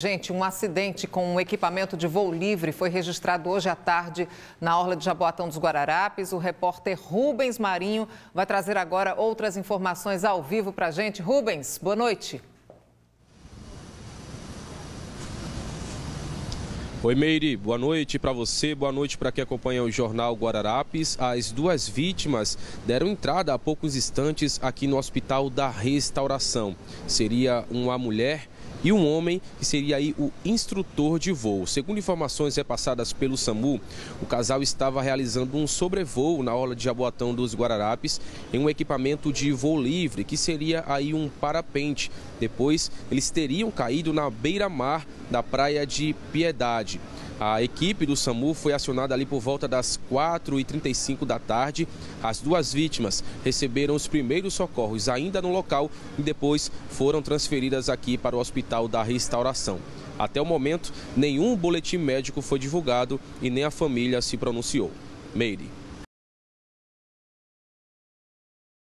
Gente, um acidente com um equipamento de voo livre foi registrado hoje à tarde na orla de Jaboatão dos Guararapes. O repórter Rubens Marinho vai trazer agora outras informações ao vivo para a gente. Rubens, boa noite. Oi, Meire, boa noite para você, boa noite para quem acompanha o Jornal Guararapes. As duas vítimas deram entrada há poucos instantes aqui no Hospital da Restauração. Seria uma mulher e um homem que seria aí o instrutor de voo. Segundo informações repassadas pelo SAMU, o casal estava realizando um sobrevoo na orla de Jaboatão dos Guararapes em um equipamento de voo livre, que seria aí um parapente. Depois, eles teriam caído na beira-mar da praia de Piedade. A equipe do SAMU foi acionada ali por volta das 4h35 da tarde. As duas vítimas receberam os primeiros socorros ainda no local e depois foram transferidas aqui para o Hospital da Restauração. Até o momento, nenhum boletim médico foi divulgado e nem a família se pronunciou. Meire.